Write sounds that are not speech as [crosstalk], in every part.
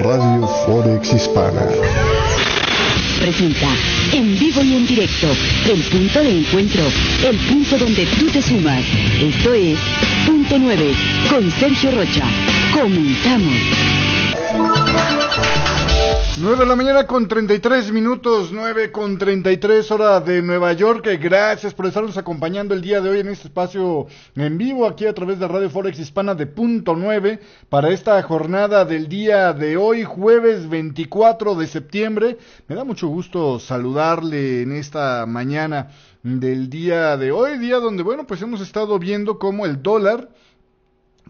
Radio Forex Hispana. Presenta en vivo y en directo el punto de encuentro, el punto donde tú te sumas. Esto es Punto 9 con Sergio Rocha. Comenzamos. 9 de la mañana con 33 minutos, 9 con 33 hora de Nueva York. Gracias por estarnos acompañando el día de hoy en este espacio en vivo aquí a través de Radio Forex Hispana de punto 9 para esta jornada del día de hoy, jueves 24 de septiembre. Me da mucho gusto saludarle en esta mañana del día de hoy, día donde, bueno, pues hemos estado viendo cómo el dólar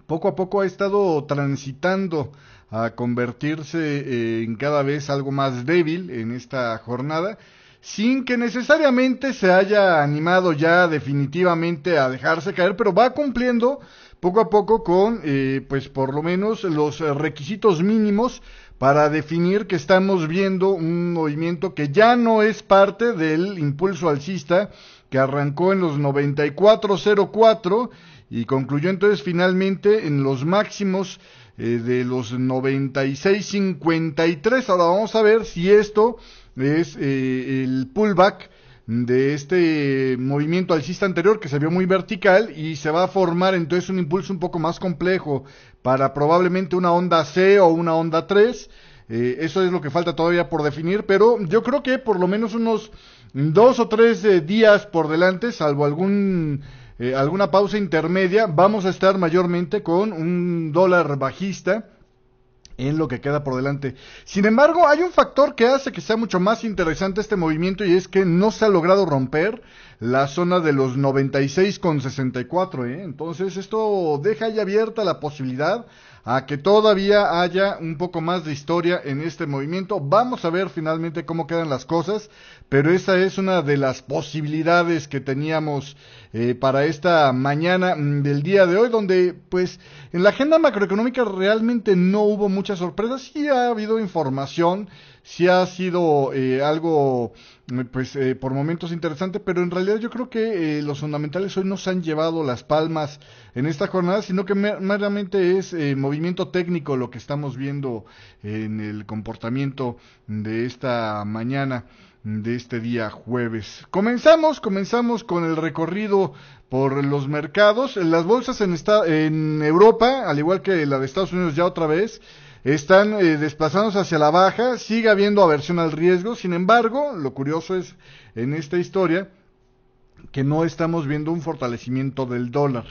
poco a poco ha estado transitando a convertirse eh, en cada vez algo más débil en esta jornada, sin que necesariamente se haya animado ya definitivamente a dejarse caer, pero va cumpliendo poco a poco con, eh, pues por lo menos los requisitos mínimos para definir que estamos viendo un movimiento que ya no es parte del impulso alcista que arrancó en los 94.04 y concluyó entonces finalmente en los máximos eh, de los 96.53. Ahora vamos a ver si esto es eh, el pullback de este movimiento alcista anterior que se vio muy vertical y se va a formar entonces un impulso un poco más complejo para probablemente una onda C o una onda 3. Eh, eso es lo que falta todavía por definir, pero yo creo que por lo menos unos dos o tres días por delante, salvo algún eh, alguna pausa intermedia, vamos a estar mayormente con un dólar bajista en lo que queda por delante. Sin embargo, hay un factor que hace que sea mucho más interesante este movimiento y es que no se ha logrado romper la zona de los 96,64. ¿eh? Entonces, esto deja ya abierta la posibilidad a que todavía haya un poco más de historia en este movimiento. Vamos a ver finalmente cómo quedan las cosas, pero esa es una de las posibilidades que teníamos eh, para esta mañana mm, del día de hoy, donde pues en la agenda macroeconómica realmente no hubo muchas sorpresas, sí ha habido información, sí ha sido eh, algo mm, pues eh, por momentos interesante, pero en realidad yo creo que los fundamentales hoy no se han llevado las palmas en esta jornada, sino que meramente es movimiento técnico lo que estamos viendo en el comportamiento de esta mañana de este día jueves. Comenzamos, comenzamos con el recorrido por los mercados. Las bolsas en, en Europa, al igual que la de Estados Unidos ya otra vez, están eh, desplazándose hacia la baja, sigue habiendo aversión al riesgo, sin embargo, lo curioso es en esta historia que no estamos viendo un fortalecimiento del dólar.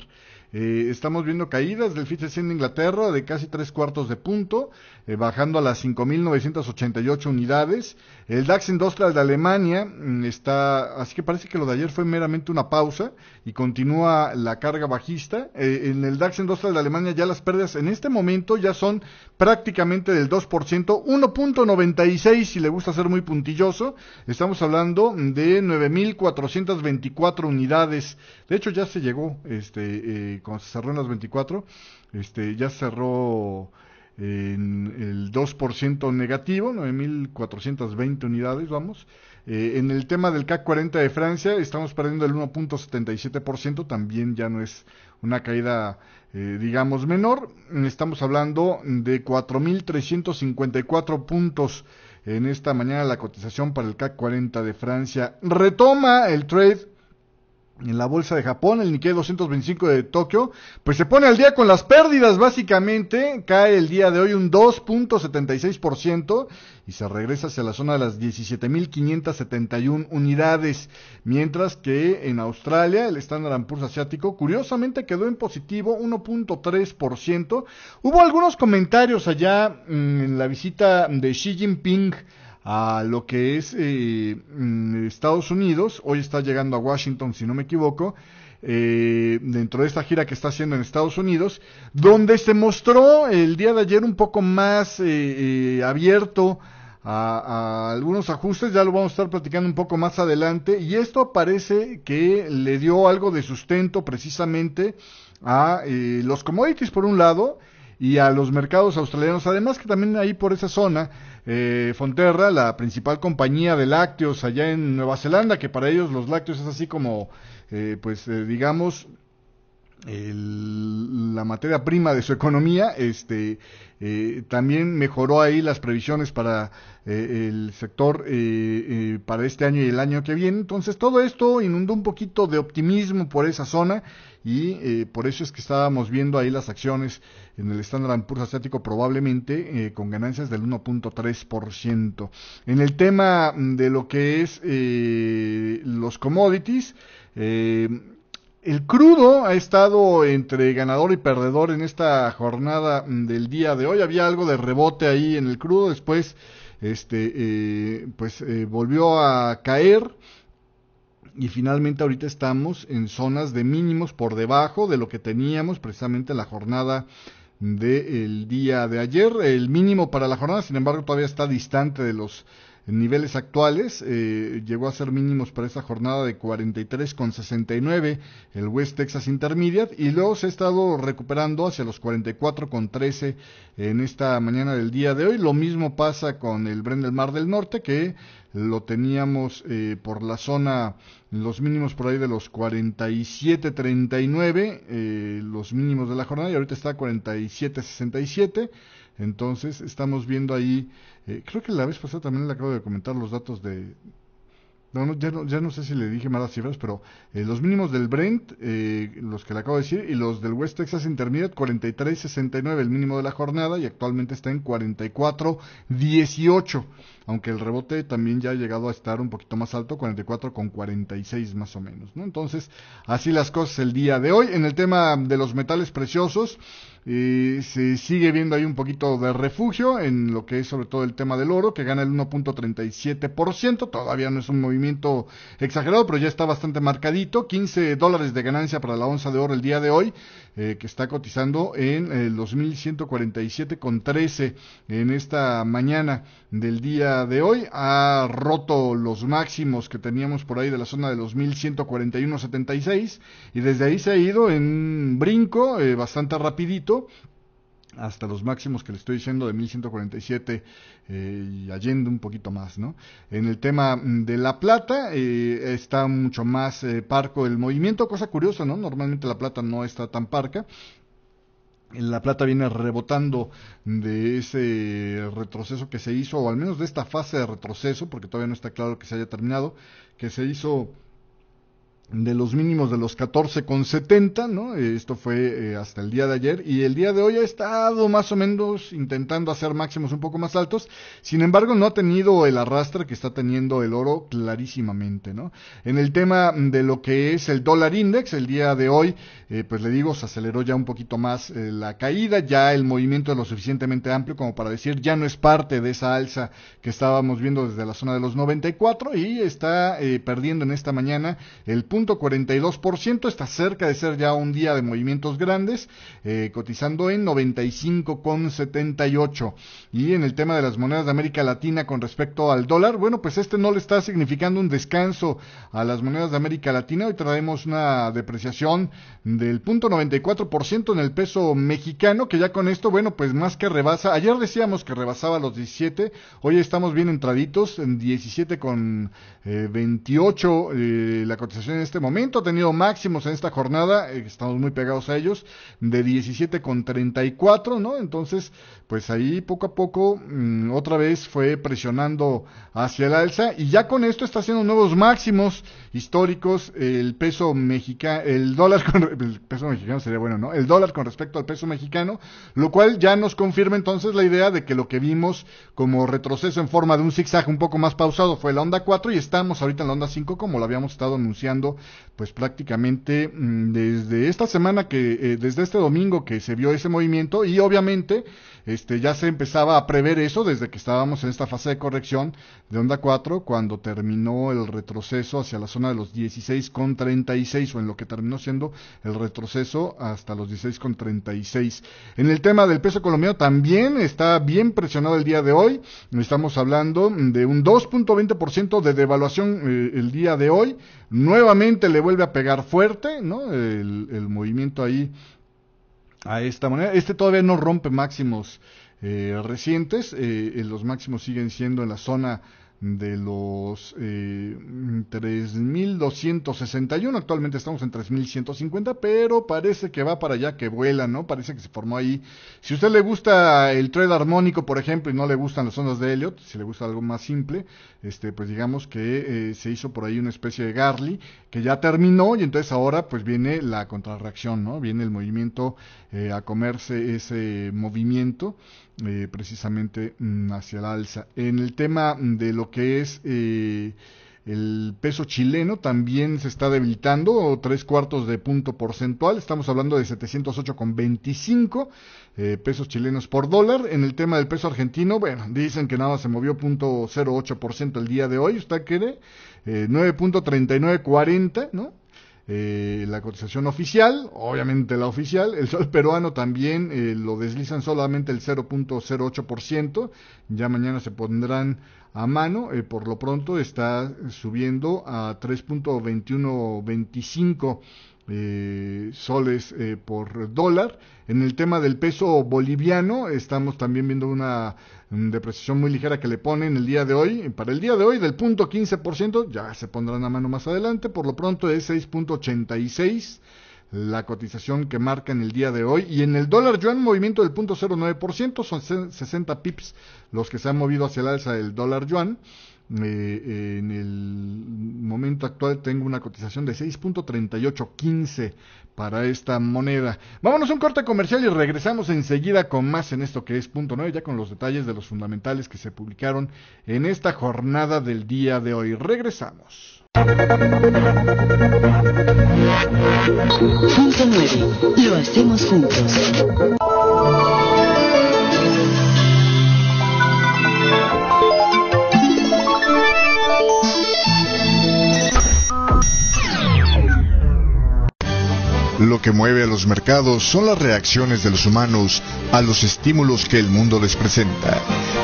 Eh, estamos viendo caídas del FTSE en Inglaterra de casi tres cuartos de punto, eh, bajando a las 5.988 unidades. El DAX Industrial de Alemania mm, está, así que parece que lo de ayer fue meramente una pausa y continúa la carga bajista. Eh, en el DAX Industrial de Alemania ya las pérdidas en este momento ya son prácticamente del 2%, 1.96 si le gusta ser muy puntilloso. Estamos hablando de 9.424 unidades. De hecho ya se llegó este cuando se cerró en las 24, este, ya cerró en el 2% negativo, 9.420 unidades, vamos. Eh, en el tema del CAC 40 de Francia estamos perdiendo el 1.77%, también ya no es una caída, eh, digamos, menor. Estamos hablando de 4.354 puntos en esta mañana la cotización para el CAC 40 de Francia. Retoma el trade en la bolsa de Japón, el Nikkei 225 de Tokio, pues se pone al día con las pérdidas básicamente, cae el día de hoy un 2.76% y se regresa hacia la zona de las 17.571 unidades, mientras que en Australia el Standard Poor's asiático curiosamente quedó en positivo 1.3%. Hubo algunos comentarios allá mm, en la visita de Xi Jinping a lo que es eh, mm, Estados Unidos. Hoy está llegando a Washington, si no me equivoco. Eh, dentro de esta gira que está haciendo en Estados Unidos, donde se mostró el día de ayer un poco más eh, abierto a, algunos ajustes, ya lo vamos a estar platicando un poco más adelante, y esto parece que le dio algo de sustento precisamente a los commodities por un lado, y a los mercados australianos. Además que también ahí por esa zona, eh, Fonterra, la principal compañía de lácteos allá en Nueva Zelanda, que para ellos los lácteos es así como, eh, pues eh, digamos, la materia prima de su economía, este, eh, también mejoró ahí las previsiones para eh, el sector eh, para este año y el año que viene. Entonces todo esto inundó un poquito de optimismo por esa zona y por eso es que estábamos viendo ahí las acciones en el Standard Poor's asiático probablemente con ganancias del 1.3%. En el tema de lo que es los commodities, el crudo ha estado entre ganador y perdedor en esta jornada del día de hoy. Había algo de rebote ahí en el crudo, después este, eh, pues eh, volvió a caer y finalmente ahorita estamos en zonas de mínimos por debajo de lo que teníamos precisamente en la jornada del día de ayer. El mínimo para la jornada, sin embargo, todavía está distante de los niveles actuales eh, llegó a ser mínimos para esta jornada de 43,69 el West Texas Intermediate y luego se ha estado recuperando hacia los 44,13 en esta mañana del día de hoy. Lo mismo pasa con el Brent del Mar del Norte que lo teníamos eh, por la zona, los mínimos por ahí de los 47.39, eh, los mínimos de la jornada y ahorita está 47.67. Entonces estamos viendo ahí, eh, creo que la vez pasada también le acabo de comentar los datos de... No, ya, no, ya no sé si le dije malas cifras, pero eh, los mínimos del Brent, eh, los que le acabo de decir, y los del West Texas Intermediate, 43.69 el mínimo de la jornada y actualmente está en 44.18 aunque el rebote también ya ha llegado a estar un poquito más alto, 44 con 46 más o menos, ¿no? Entonces, así las cosas el día de hoy. En el tema de los metales preciosos, eh, se sigue viendo ahí un poquito de refugio en lo que es sobre todo el tema del oro, que gana el 1.37%, todavía no es un movimiento exagerado, pero ya está bastante marcadito, 15 dólares de ganancia para la onza de oro el día de hoy, eh, que está cotizando en el 2.147,13 en esta mañana del día de hoy. Ha roto los máximos que teníamos por ahí de la zona de los 1.141,76 y desde ahí se ha ido en brinco eh, bastante rapidito hasta los máximos que le estoy diciendo de 1147 eh, y Allende un poquito más, ¿no? En el tema de la plata eh, está mucho más eh, parco el movimiento, cosa curiosa, ¿no? Normalmente la plata no está tan parca. La plata viene rebotando de ese retroceso que se hizo, o al menos de esta fase de retroceso, porque todavía no está claro que se haya terminado, que se hizo de los mínimos de los 14,70, ¿no? Esto fue eh, hasta el día de ayer y el día de hoy ha estado más o menos intentando hacer máximos un poco más altos, sin embargo no ha tenido el arrastre que está teniendo el oro clarísimamente, ¿no? En el tema de lo que es el dólar index, el día de hoy, eh, pues le digo, se aceleró ya un poquito más eh, la caída, ya el movimiento es lo suficientemente amplio como para decir ya no es parte de esa alza que estábamos viendo desde la zona de los 94 y está perdiendo en esta mañana el punto 42%, está cerca de ser ya un día de movimientos grandes, eh, cotizando en 95,78. Y en el tema de las monedas de América Latina con respecto al dólar, bueno, pues este no le está significando un descanso a las monedas de América Latina. Hoy traemos una depreciación del punto 94% en el peso mexicano, que ya con esto, bueno, pues más que rebasa. Ayer decíamos que rebasaba los 17, hoy estamos bien entraditos en 17 con 28 eh, eh, la cotización en este momento. Ha tenido máximos en esta jornada, eh, estamos muy pegados a ellos, de 17 con 34, ¿no? Entonces, pues ahí poco a poco mm, otra vez fue presionando hacia el alza y ya con esto está haciendo nuevos máximos históricos el peso mexicano, el dólar con el peso mexicano sería bueno, ¿no? El dólar con respecto al peso mexicano, lo cual ya nos confirma entonces la idea de que lo que vimos como retroceso en forma de un zigzag un poco más pausado fue la onda 4 y estamos ahorita en la onda 5 como lo habíamos estado anunciando pues prácticamente mm, desde esta semana que eh, desde este domingo que se vio ese movimiento y obviamente este, ya se empezaba a prever eso desde que estábamos en esta fase de corrección de onda 4 cuando terminó el retroceso hacia la zona de los 16,36 o en lo que terminó siendo el retroceso hasta los 16,36. En el tema del peso colombiano también está bien presionado el día de hoy. Estamos hablando de un 2.20% de devaluación eh, el día de hoy. Nuevamente le vuelve a pegar fuerte, ¿no? El, movimiento ahí a esta moneda. Este todavía no rompe máximos eh, recientes, eh, los máximos siguen siendo en la zona de los eh, 3.261, actualmente estamos en 3.150, pero parece que va para allá, que vuela, ¿no? Parece que se formó ahí. Si a usted le gusta el trade armónico, por ejemplo, y no le gustan las ondas de Elliot, si le gusta algo más simple, este, pues digamos que eh, se hizo por ahí una especie de Garly, que ya terminó, y entonces ahora pues viene la contrarreacción, ¿no? Viene el movimiento eh, a comerse ese movimiento. Eh, precisamente mm, hacia el alza. En el tema de lo que es eh, el peso chileno también se está debilitando, tres cuartos de punto porcentual, estamos hablando de 708,25 eh, pesos chilenos por dólar. En el tema del peso argentino, bueno, dicen que nada más se movió 0.08% el día de hoy, ¿usted quiere? Eh, 9.3940, ¿no? Eh, la cotización oficial, obviamente la oficial, el sol peruano también eh, lo deslizan solamente el 0.08%, ya mañana se pondrán a mano, eh, por lo pronto está subiendo a 3.2125 eh, soles por dólar. En el tema del peso boliviano, estamos también viendo una mm, depreciación muy ligera que le ponen el día de hoy. Para el día de hoy, del punto 15%, ya se pondrán a mano más adelante. Por lo pronto es 6.86 la cotización que marca en el día de hoy. Y en el dólar yuan, movimiento del punto 09%, son 60 pips los que se han movido hacia el alza del dólar yuan. Eh, en el momento actual tengo una cotización de 6.3815 para esta moneda. Vámonos a un corte comercial y regresamos enseguida con más en esto que es punto 9, ya con los detalles de los fundamentales que se publicaron en esta jornada del día de hoy. Regresamos. Punto 9. Lo hacemos juntos. Lo que mueve a los mercados son las reacciones de los humanos a los estímulos que el mundo les presenta.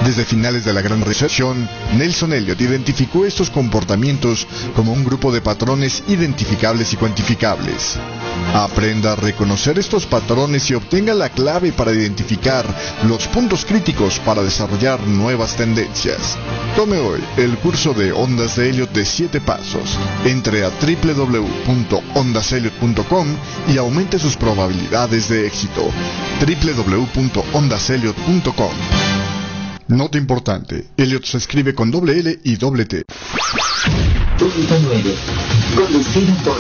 Desde finales de la Gran Recesión, Nelson Elliot identificó estos comportamientos como un grupo de patrones identificables y cuantificables. Aprenda a reconocer estos patrones y obtenga la clave para identificar los puntos críticos para desarrollar nuevas tendencias. Tome hoy el curso de Ondas de Elliot de 7 pasos. Entre a www.ondaseliot.com y aumente sus probabilidades de éxito. www.ondaseliot.com Nota importante, Elliot se escribe con doble L y doble T. Punto 9. Conducido por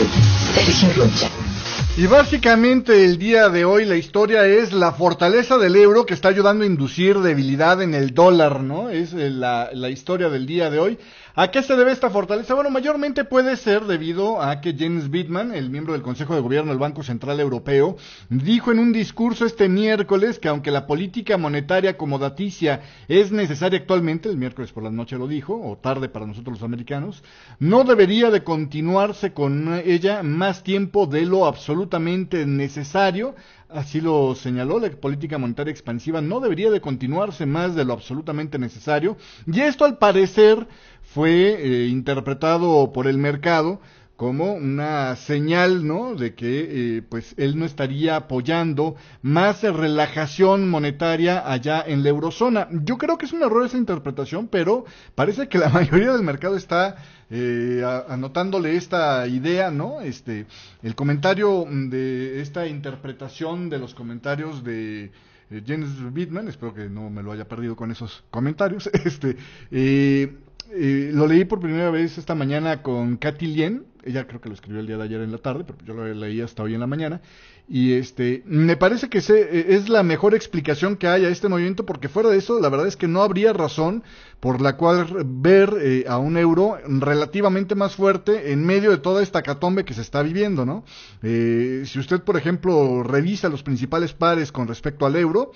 Sergio. Y básicamente el día de hoy la historia es la fortaleza del euro que está ayudando a inducir debilidad en el dólar, ¿no? Es eh, la, la historia del día de hoy. ¿A qué se debe esta fortaleza? Bueno, mayormente puede ser debido a que James Bittman, el miembro del Consejo de Gobierno del Banco Central Europeo, dijo en un discurso este miércoles que aunque la política monetaria acomodaticia es necesaria actualmente, el miércoles por la noche lo dijo, o tarde para nosotros los americanos, no debería de continuarse con ella más tiempo de lo absolutamente necesario, Así lo señaló, la política monetaria expansiva no debería de continuarse más de lo absolutamente necesario. Y esto al parecer fue eh, interpretado por el mercado como una señal, ¿no? De que, eh, pues, él no estaría apoyando más relajación monetaria allá en la eurozona. Yo creo que es un error esa interpretación, pero parece que la [laughs] mayoría del mercado está eh, anotándole esta idea, ¿no? Este, el comentario de esta interpretación de los comentarios de eh, James Bittman, espero que no me lo haya perdido con esos comentarios, [laughs] este, eh, eh, lo leí por primera vez esta mañana con Katy Lien, ella creo que lo escribió el día de ayer en la tarde, pero yo lo leí hasta hoy en la mañana, y este, me parece que se, eh, es la mejor explicación que hay a este movimiento, porque fuera de eso, la verdad es que no habría razón por la cual ver eh, a un euro relativamente más fuerte en medio de toda esta catombe que se está viviendo, ¿no? Eh, si usted, por ejemplo, revisa los principales pares con respecto al euro,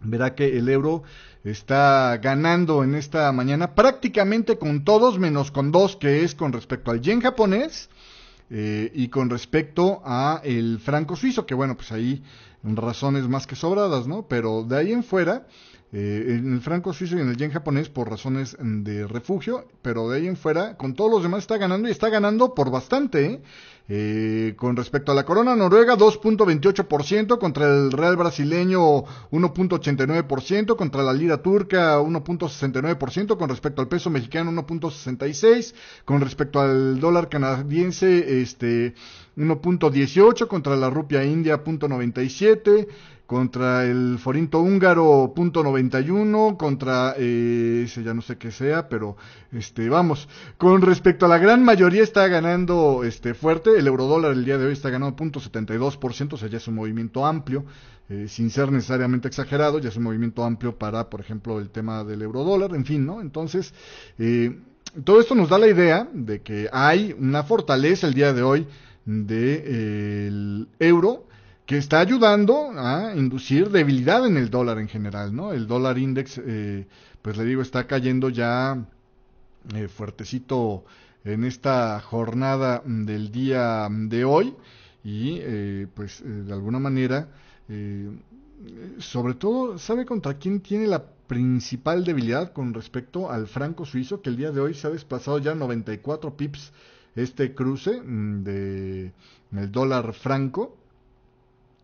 verá que el euro está ganando en esta mañana prácticamente con todos menos con dos que es con respecto al yen japonés eh, y con respecto a el franco suizo que bueno pues ahí razones más que sobradas, ¿no? Pero de ahí en fuera, eh, en el franco suizo y en el yen japonés por razones de refugio, pero de ahí en fuera, con todos los demás está ganando y está ganando por bastante, ¿eh? Eh, con respecto a la corona noruega, 2.28%, contra el real brasileño 1.89%, contra la lira turca 1.69%, con respecto al peso mexicano 1.66%, con respecto al dólar canadiense este 1.18%, contra la rupia india 0.97%, contra el forinto húngaro punto 91 contra eh, ese ya no sé qué sea pero este vamos. Con respecto a la gran mayoría está ganando este fuerte. El eurodólar el día de hoy está ganando punto 72 o sea ya es un movimiento amplio eh, sin ser necesariamente exagerado ya es un movimiento amplio para por ejemplo el tema del eurodólar en fin no entonces eh, todo esto nos da la idea de que hay una fortaleza el día de hoy del de, euro que está ayudando a inducir debilidad en el dólar en general, ¿no? El dólar index, eh, pues le digo, está cayendo ya eh, fuertecito en esta jornada del día de hoy y eh, pues de alguna manera, sobre todo, ¿sabe contra quién tiene la principal debilidad con respecto al franco suizo que el día de hoy se ha desplazado ya 94 pips este cruce mm, de el dólar franco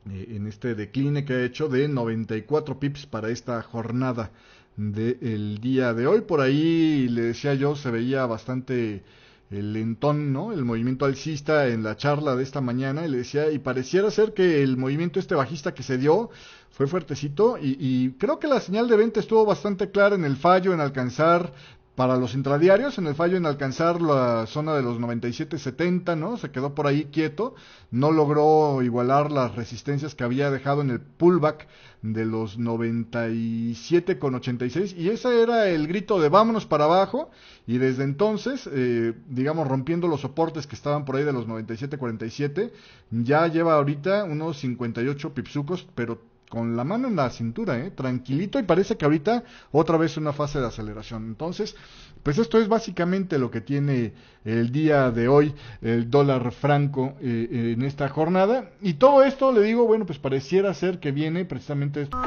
eh, en este decline que ha hecho de 94 pips para esta jornada del día de hoy. Por ahí, le decía yo, se veía bastante el lentón, ¿no? El movimiento alcista en la charla de esta mañana, y le decía, y pareciera ser que el movimiento este bajista que se dio fue fuertecito, y, y creo que la señal de venta estuvo bastante clara en el fallo, en alcanzar para los intradiarios, en el fallo en alcanzar la zona de los 97.70, ¿no? Se quedó por ahí quieto, no logró igualar las resistencias que había dejado en el pullback de los 97.86 y ese era el grito de vámonos para abajo y desde entonces, eh, digamos, rompiendo los soportes que estaban por ahí de los 97.47, ya lleva ahorita unos 58 pipsucos, pero con la mano en la cintura, ¿eh? tranquilito y parece que ahorita otra vez una fase de aceleración. Entonces, pues esto es básicamente lo que tiene el día de hoy el dólar franco eh, en esta jornada. Y todo esto, le digo, bueno, pues pareciera ser que viene precisamente esto.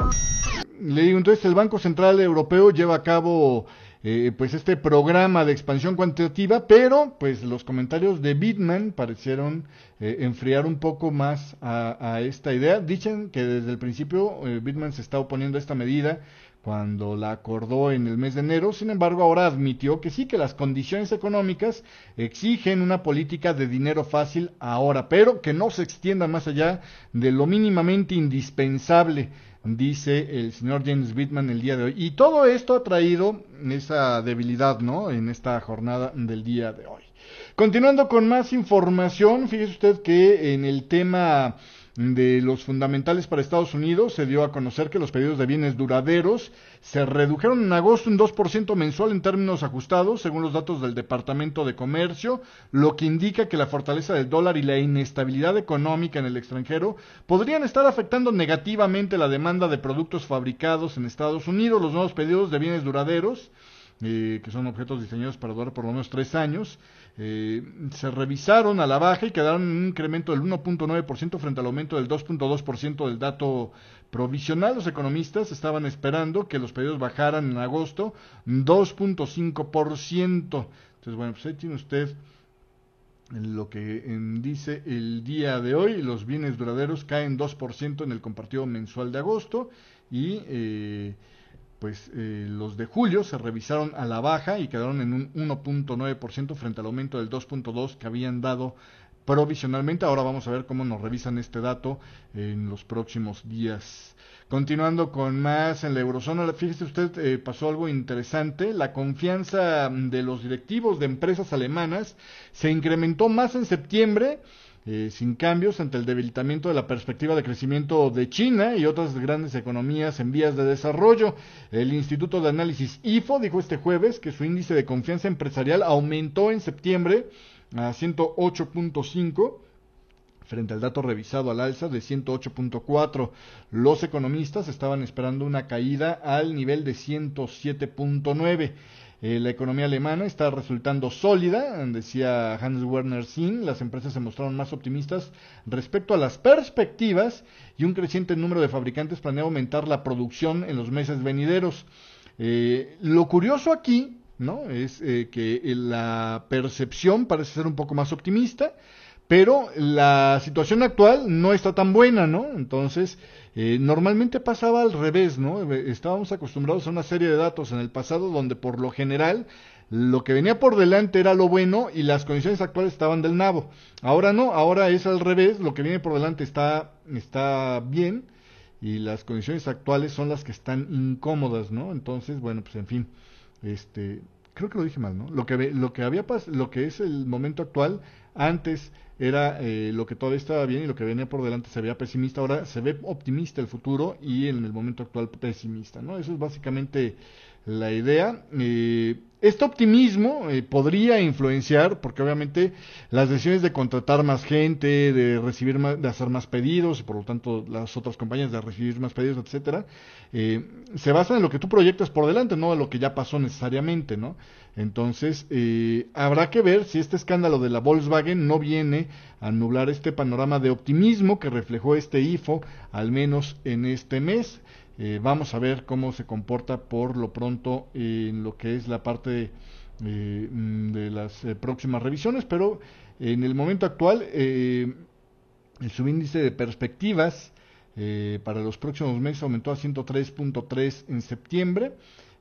Le digo, entonces el Banco Central Europeo lleva a cabo eh, pues este programa de expansión cuantitativa, pero pues los comentarios de Bitman parecieron eh, enfriar un poco más a, esta idea. Dicen que desde el principio eh, Bitman se está oponiendo a esta medida cuando la acordó en el mes de enero, sin embargo ahora admitió que sí, que las condiciones económicas exigen una política de dinero fácil ahora, pero que no se extienda más allá de lo mínimamente indispensable dice el señor James Whitman el día de hoy. Y todo esto ha traído esa debilidad, ¿no? En esta jornada del día de hoy. Continuando con más información, fíjese usted que en el tema de los fundamentales para Estados Unidos, se dio a conocer que los pedidos de bienes duraderos se redujeron en agosto un 2% mensual en términos ajustados, según los datos del Departamento de Comercio, lo que indica que la fortaleza del dólar y la inestabilidad económica en el extranjero podrían estar afectando negativamente la demanda de productos fabricados en Estados Unidos. Los nuevos pedidos de bienes duraderos eh, que son objetos diseñados para durar por lo menos tres años, eh, se revisaron a la baja y quedaron en un incremento del 1.9% frente al aumento del 2.2% del dato provisional. Los economistas estaban esperando que los pedidos bajaran en agosto 2.5%. Entonces, bueno, pues ahí tiene usted lo que dice el día de hoy, los bienes duraderos caen 2% en el compartido mensual de agosto y eh, pues eh, los de julio se revisaron a la baja y quedaron en un 1.9% frente al aumento del 2.2 que habían dado provisionalmente. Ahora vamos a ver cómo nos revisan este dato en los próximos días. Continuando con más en la eurozona, fíjese usted, eh, pasó algo interesante. La confianza de los directivos de empresas alemanas se incrementó más en septiembre eh, sin cambios ante el debilitamiento de la perspectiva de crecimiento de China y otras grandes economías en vías de desarrollo. El Instituto de Análisis IFO dijo este jueves que su índice de confianza empresarial aumentó en septiembre a 108.5 frente al dato revisado al alza de 108.4. Los economistas estaban esperando una caída al nivel de 107.9. Eh, la economía alemana está resultando sólida, decía Hans Werner Sinn. Las empresas se mostraron más optimistas respecto a las perspectivas y un creciente número de fabricantes planea aumentar la producción en los meses venideros. Eh, lo curioso aquí, ¿no? Es eh, que la percepción parece ser un poco más optimista, pero la situación actual no está tan buena, ¿no? Entonces, eh, normalmente pasaba al revés, ¿no? Estábamos acostumbrados a una serie de datos en el pasado donde por lo general lo que venía por delante era lo bueno y las condiciones actuales estaban del nabo. Ahora no, ahora es al revés, lo que viene por delante está, está bien y las condiciones actuales son las que están incómodas, ¿no? Entonces, bueno, pues en fin, este, creo que lo dije mal, ¿no? Lo que, lo que había lo que es el momento actual, antes era eh, lo que todavía estaba bien y lo que venía por delante se veía pesimista, ahora se ve optimista el futuro y en el momento actual pesimista, ¿no? Eso es básicamente la idea. Eh, este optimismo eh, podría influenciar, porque obviamente las decisiones de contratar más gente, de recibir más, de hacer más pedidos, y por lo tanto las otras compañías de recibir más pedidos, etcétera, eh, se basan en lo que tú proyectas por delante, no en lo que ya pasó necesariamente, ¿no? Entonces, eh, habrá que ver si este escándalo de la Volkswagen no viene a nublar este panorama de optimismo que reflejó este IFO, al menos en este mes. Eh, vamos a ver cómo se comporta por lo pronto en lo que es la parte eh, mm, de las eh, próximas revisiones, pero en el momento actual el subíndice de perspectivas para los próximos meses aumentó a 103.3 en septiembre.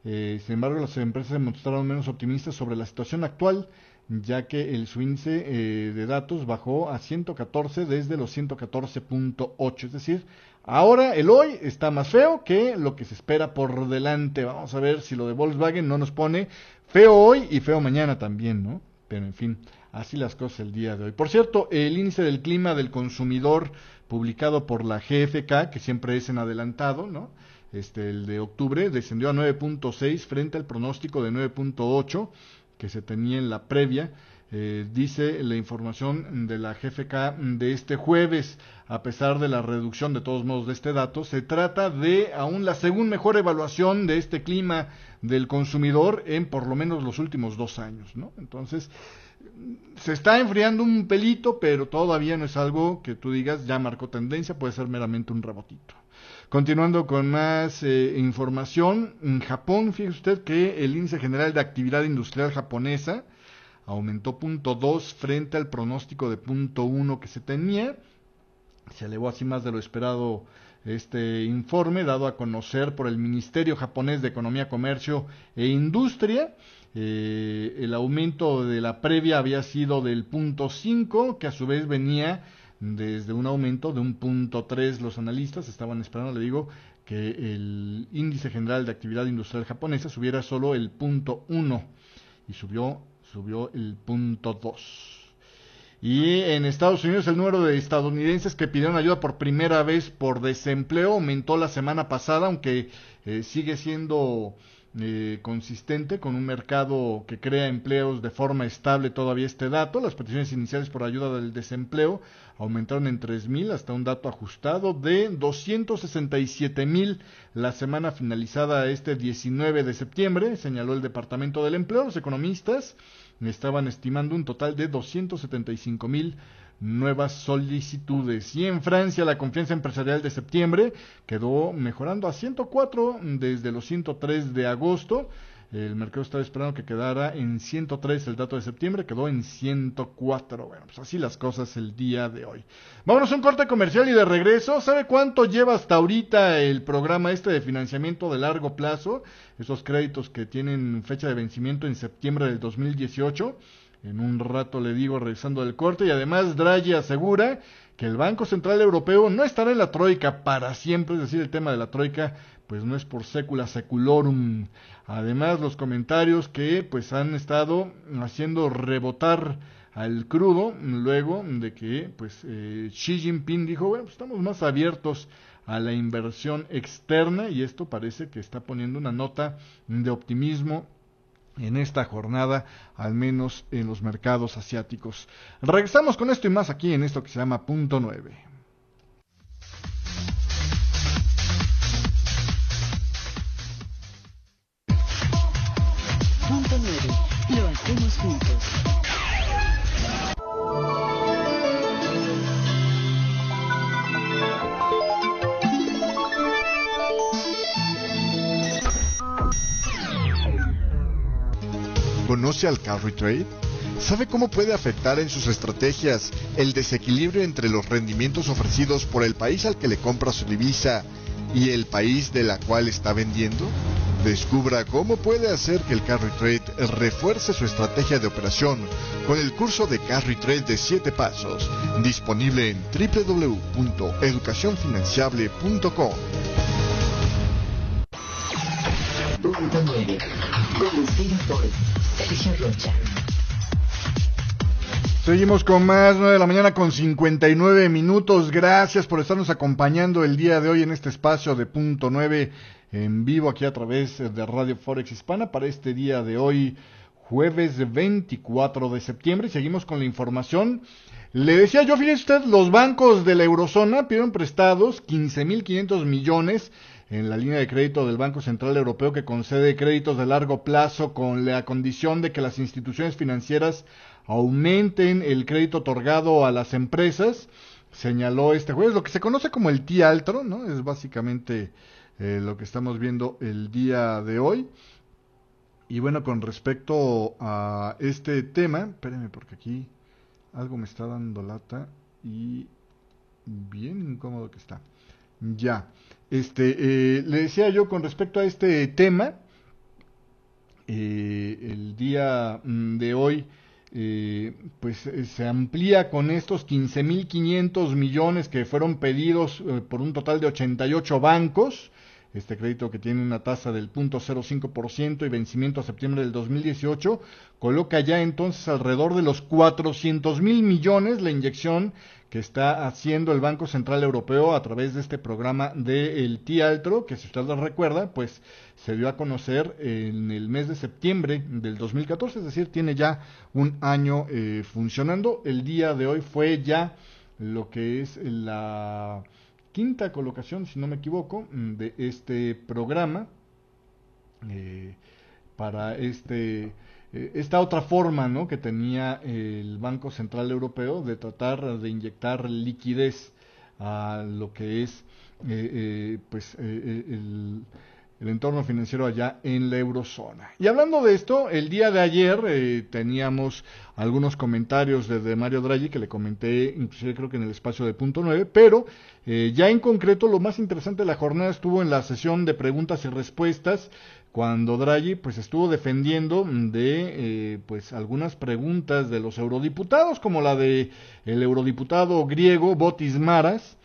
Sin embargo, las empresas se mostraron menos optimistas sobre la situación actual ya que el subíndice de datos bajó a 114 desde los 114.8, es decir, Ahora el hoy está más feo que lo que se espera por delante. Vamos a ver si lo de Volkswagen no nos pone feo hoy y feo mañana también, ¿no? Pero en fin, así las cosas el día de hoy. Por cierto, el índice del clima del consumidor publicado por la GFK, que siempre es en adelantado, ¿no? Este, el de octubre descendió a 9.6 frente al pronóstico de 9.8 que se tenía en la previa. Eh, dice la información de la GFK de este jueves, a pesar de la reducción de todos modos de este dato, se trata de aún la segunda mejor evaluación de este clima del consumidor en por lo menos los últimos dos años, ¿no? Entonces, se está enfriando un pelito, pero todavía no es algo que tú digas ya marcó tendencia, puede ser meramente un rebotito. Continuando con más eh, información, en Japón, fíjese usted que el índice general de actividad industrial japonesa aumentó punto 2 frente al pronóstico de punto 1 que se tenía. Se elevó así más de lo esperado este informe dado a conocer por el Ministerio japonés de Economía, Comercio e Industria. Eh, el aumento de la previa había sido del punto 5, que a su vez venía desde un aumento de un punto 3. Los analistas estaban esperando, le digo, que el índice general de actividad industrial japonesa subiera solo el punto 1 y subió subió el punto 2. Y en Estados Unidos el número de estadounidenses que pidieron ayuda por primera vez por desempleo aumentó la semana pasada, aunque eh, sigue siendo eh, consistente con un mercado que crea empleos de forma estable todavía este dato. Las peticiones iniciales por ayuda del desempleo aumentaron en 3.000 hasta un dato ajustado de 267.000 la semana finalizada este 19 de septiembre, señaló el Departamento del Empleo. Los economistas estaban estimando un total de 275 mil nuevas solicitudes. Y en Francia la confianza empresarial de septiembre quedó mejorando a 104 desde los 103 de agosto. El mercado estaba esperando que quedara en 103 el dato de septiembre, quedó en 104. Bueno, pues así las cosas el día de hoy. Vámonos a un corte comercial y de regreso. ¿Sabe cuánto lleva hasta ahorita el programa este de financiamiento de largo plazo? Esos créditos que tienen fecha de vencimiento en septiembre del 2018. En un rato le digo regresando del corte y además Draghi asegura que el Banco Central Europeo no estará en la troika para siempre, es decir, el tema de la troika pues no es por secula seculorum. Además, los comentarios que pues han estado haciendo rebotar al crudo luego de que pues eh, Xi Jinping dijo, bueno, pues, estamos más abiertos a la inversión externa y esto parece que está poniendo una nota de optimismo en esta jornada, al menos en los mercados asiáticos. Regresamos con esto y más aquí en esto que se llama punto 9. ¿Conoce al carry trade? ¿Sabe cómo puede afectar en sus estrategias el desequilibrio entre los rendimientos ofrecidos por el país al que le compra su divisa y el país de la cual está vendiendo? Descubra cómo puede hacer que el Carry Trade refuerce su estrategia de operación con el curso de Carry Trade de 7 pasos, disponible en www.educacionfinanciable.com. Seguimos con más, 9 de la mañana con 59 minutos. Gracias por estarnos acompañando el día de hoy en este espacio de punto 9 en vivo aquí a través de Radio Forex Hispana para este día de hoy, jueves 24 de septiembre. Seguimos con la información. Le decía yo, fíjese usted, los bancos de la eurozona pidieron prestados 15.500 millones en la línea de crédito del Banco Central Europeo que concede créditos de largo plazo con la condición de que las instituciones financieras aumenten el crédito otorgado a las empresas, señaló este jueves, lo que se conoce como el T-Altro, ¿no? Es básicamente eh, lo que estamos viendo el día de hoy. Y bueno, con respecto a este tema, espérenme porque aquí algo me está dando lata y bien incómodo que está. Ya, este, eh, le decía yo con respecto a este tema, eh, el día mm, de hoy, eh, pues se amplía con estos 15.500 millones que fueron pedidos por un total de 88 bancos. Este crédito que tiene una tasa del 0.05% y vencimiento a septiembre del 2018 coloca ya entonces alrededor de los 400 mil millones la inyección que está haciendo el Banco Central Europeo a través de este programa del TIALTRO, que si usted lo recuerda, pues se dio a conocer en el mes de septiembre del 2014, es decir, tiene ya un año eh, funcionando. El día de hoy fue ya lo que es la quinta colocación, si no me equivoco, de este programa eh, para este esta otra forma ¿no? que tenía el Banco Central Europeo de tratar de inyectar liquidez a lo que es eh, eh, pues el, el, entorno financiero allá en la eurozona. Y hablando de esto, el día de ayer teníamos algunos comentarios desde Mario Draghi que le comenté, inclusive creo que en el espacio de punto 9, pero ya en concreto lo más interesante de la jornada estuvo en la sesión de preguntas y respuestas cuando Draghi pues estuvo defendiendo de eh, pues algunas preguntas de los eurodiputados como la de el eurodiputado griego Botis Maras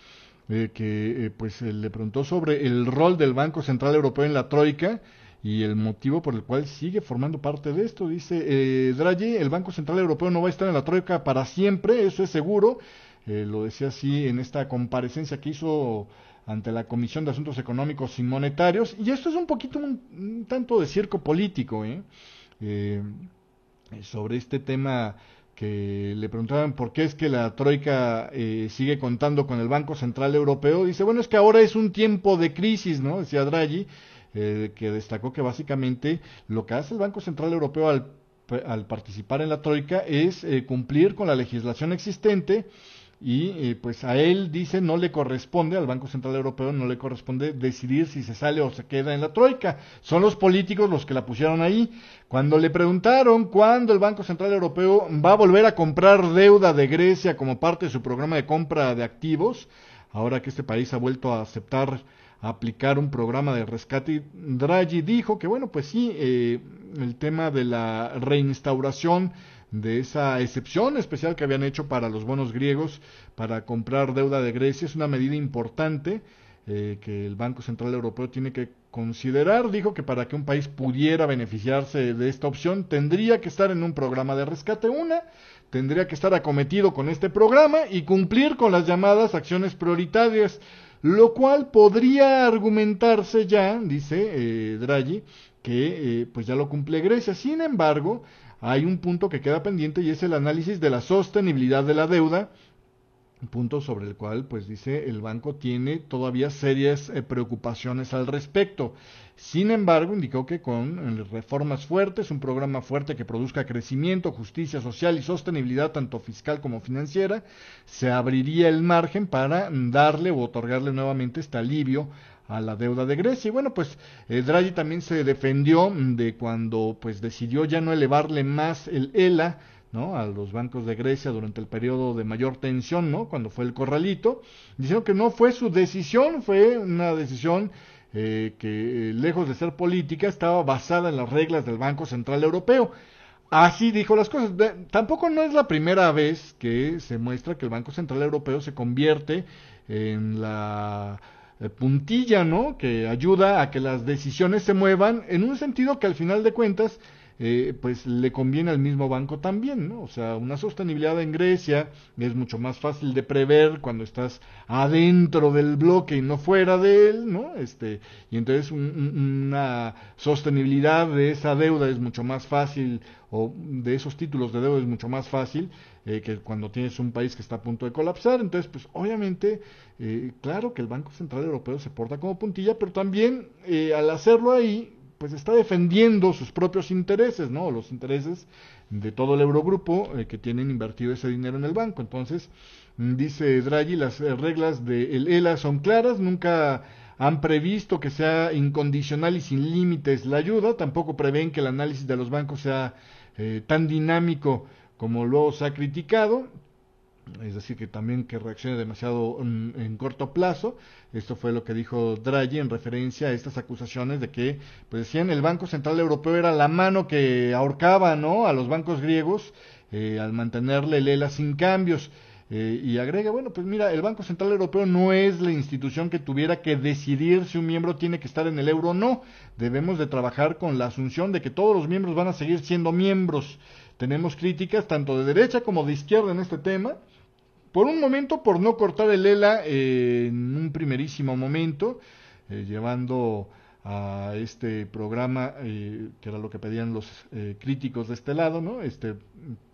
eh, que eh, pues le preguntó sobre el rol del Banco Central Europeo en la troika y el motivo por el cual sigue formando parte de esto dice Draghi el Banco Central Europeo no va a estar en la troika para siempre eso es seguro lo decía así en esta comparecencia que hizo ante la Comisión de Asuntos Económicos y Monetarios. Y esto es un poquito un, tanto de circo político, ¿eh? ¿eh? sobre este tema que le preguntaban por qué es que la Troika eh, sigue contando con el Banco Central Europeo. Dice, bueno, es que ahora es un tiempo de crisis, ¿no? Decía Draghi, eh, que destacó que básicamente lo que hace el Banco Central Europeo al, al participar en la Troika es eh, cumplir con la legislación existente y eh, pues a él dice no le corresponde, al Banco Central Europeo no le corresponde decidir si se sale o se queda en la troika. Son los políticos los que la pusieron ahí. Cuando le preguntaron cuándo el Banco Central Europeo va a volver a comprar deuda de Grecia como parte de su programa de compra de activos, ahora que este país ha vuelto a aceptar aplicar un programa de rescate, Draghi dijo que bueno, pues sí, eh, el tema de la reinstauración de esa excepción especial que habían hecho para los bonos griegos para comprar deuda de Grecia. Es una medida importante eh, que el Banco Central Europeo tiene que considerar. Dijo que para que un país pudiera beneficiarse de esta opción tendría que estar en un programa de rescate. Una, tendría que estar acometido con este programa y cumplir con las llamadas acciones prioritarias, lo cual podría argumentarse ya, dice eh, Draghi, que eh, pues ya lo cumple Grecia. Sin embargo, hay un punto que queda pendiente y es el análisis de la sostenibilidad de la deuda, un punto sobre el cual, pues dice, el banco tiene todavía serias eh, preocupaciones al respecto. Sin embargo, indicó que con eh, reformas fuertes, un programa fuerte que produzca crecimiento, justicia social y sostenibilidad tanto fiscal como financiera, se abriría el margen para darle o otorgarle nuevamente este alivio a la deuda de Grecia. Y bueno, pues eh, Draghi también se defendió de cuando pues decidió ya no elevarle más el ELA, ¿no? a los bancos de Grecia durante el periodo de mayor tensión, ¿no? cuando fue el corralito, diciendo que no fue su decisión, fue una decisión eh, que lejos de ser política estaba basada en las reglas del Banco Central Europeo. Así dijo las cosas. tampoco no es la primera vez que se muestra que el Banco Central Europeo se convierte en la eh, puntilla, ¿no? Que ayuda a que las decisiones se muevan en un sentido que al final de cuentas eh, pues le conviene al mismo banco también, ¿no? O sea, una sostenibilidad en Grecia es mucho más fácil de prever cuando estás adentro del bloque y no fuera de él, ¿no? Este, y entonces una sostenibilidad de esa deuda es mucho más fácil, o de esos títulos de deuda es mucho más fácil eh, que cuando tienes un país que está a punto de colapsar. Entonces, pues obviamente, eh, claro que el Banco Central Europeo se porta como puntilla, pero también al hacerlo ahí, pues está defendiendo sus propios intereses, ¿no? Los intereses de todo el Eurogrupo eh, que tienen invertido ese dinero en el banco. Entonces, mm, dice Draghi, las eh, reglas del ELA son claras, nunca han previsto que sea incondicional y sin límites la ayuda, tampoco prevén que el análisis de los bancos sea eh, tan dinámico como luego se ha criticado, es decir, que también que reaccione demasiado en, corto plazo. Esto fue lo que dijo Draghi en referencia a estas acusaciones de que, pues decían, el Banco Central Europeo era la mano que ahorcaba, ¿no? A los bancos griegos eh, al mantenerle el ELA sin cambios. Eh, y agrega, bueno, pues mira, el Banco Central Europeo no es la institución que tuviera que decidir si un miembro tiene que estar en el euro o no. Debemos de trabajar con la asunción de que todos los miembros van a seguir siendo miembros. Tenemos críticas tanto de derecha como de izquierda en este tema por un momento, por no cortar el ELA en un primerísimo momento, eh, llevando a este programa, eh, que era lo que pedían los eh, críticos de este lado, ¿no? Este,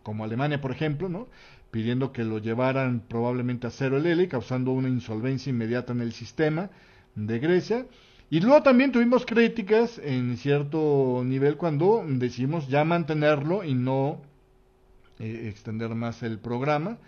como Alemania, por ejemplo, ¿no? Pidiendo que lo llevaran probablemente a cero el ELA, causando una insolvencia inmediata en el sistema de Grecia. Y luego también tuvimos críticas en cierto nivel cuando decidimos ya mantenerlo y no extender más el programa.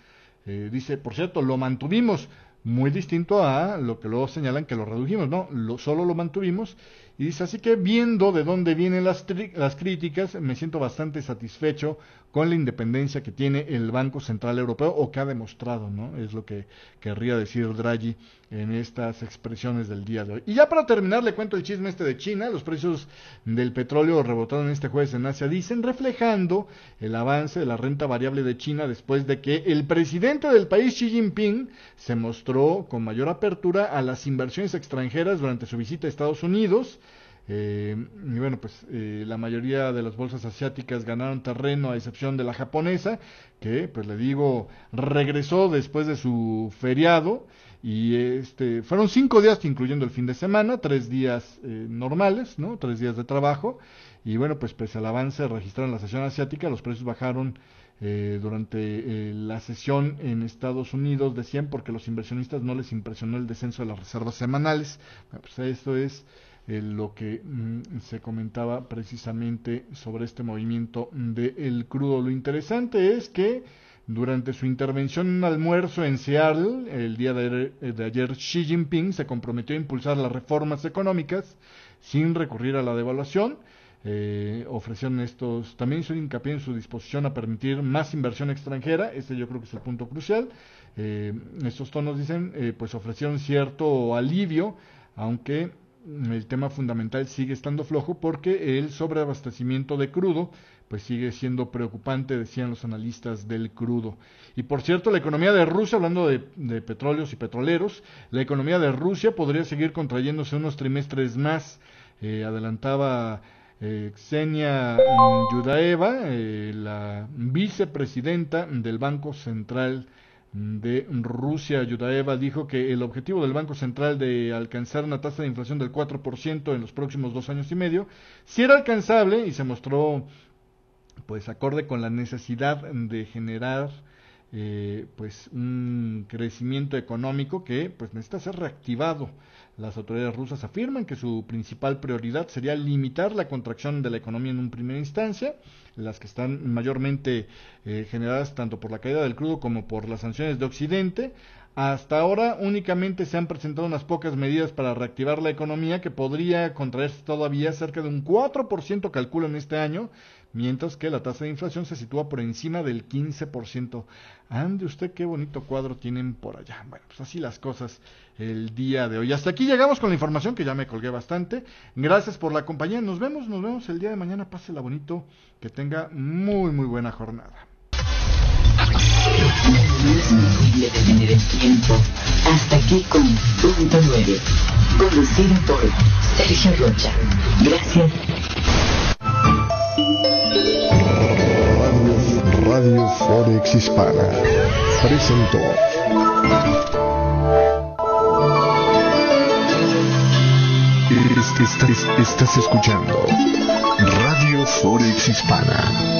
Eh, dice, por cierto, lo mantuvimos, muy distinto a lo que luego señalan que lo redujimos, no, lo, solo lo mantuvimos y dice, así que viendo de dónde vienen las, las críticas, me siento bastante satisfecho con la independencia que tiene el Banco Central Europeo o que ha demostrado, ¿no? Es lo que querría decir Draghi en estas expresiones del día de hoy. Y ya para terminar, le cuento el chisme este de China. Los precios del petróleo rebotaron este jueves en Asia, dicen, reflejando el avance de la renta variable de China después de que el presidente del país, Xi Jinping, se mostró con mayor apertura a las inversiones extranjeras durante su visita a Estados Unidos. Eh, y bueno, pues eh, la mayoría de las bolsas asiáticas ganaron terreno a excepción de la japonesa, que pues le digo, regresó después de su feriado y este fueron cinco días incluyendo el fin de semana, tres días eh, normales, ¿no? Tres días de trabajo y bueno, pues pese al avance registrado en la sesión asiática, los precios bajaron durante la sesión en Estados Unidos, decían, porque los inversionistas no les impresionó el descenso de las reservas semanales. pues esto es eh, lo que mm, se comentaba precisamente sobre este movimiento del crudo. Lo interesante es que durante su intervención en un almuerzo en Seattle, el día de, ayer, Xi Jinping se comprometió a impulsar las reformas económicas sin recurrir a la devaluación. Eh, ofrecieron estos, también hizo hincapié en su disposición a permitir más inversión extranjera, este yo creo que es el punto crucial. Eh, estos tonos dicen, eh, pues ofrecieron cierto alivio, aunque el tema fundamental sigue estando flojo porque el sobreabastecimiento de crudo pues sigue siendo preocupante, decían los analistas del crudo. Y por cierto, la economía de Rusia, hablando de, petróleos y petroleros, la economía de Rusia podría seguir contrayéndose unos trimestres más. Eh, adelantaba eh, Xenia Yudaeva, eh, la vicepresidenta del Banco Central de Rusia, Yudaeva, dijo que el objetivo del Banco Central de alcanzar una tasa de inflación del 4% en los próximos dos años y medio, si era alcanzable y se mostró pues acorde con la necesidad de generar eh, pues un crecimiento económico que pues necesita ser reactivado. Las autoridades rusas afirman que su principal prioridad sería limitar la contracción de la economía en un primera instancia, las que están mayormente eh, generadas tanto por la caída del crudo como por las sanciones de Occidente, Hasta ahora únicamente se han presentado unas pocas medidas para reactivar la economía que podría contraerse todavía cerca de un 4% calculan este año, mientras que la tasa de inflación se sitúa por encima del 15%. Ande usted qué bonito cuadro tienen por allá. Bueno, pues así las cosas el día de hoy. Hasta aquí llegamos con la información que ya me colgué bastante. Gracias por la compañía. Nos vemos, nos vemos el día de mañana. Pásela bonito. Que tenga muy, muy buena jornada. Hasta aquí con Punto 9. Conducido por Sergio Rocha. Gracias. Radio Forex Hispana presentó. Estás, escuchando Radio Forex Hispana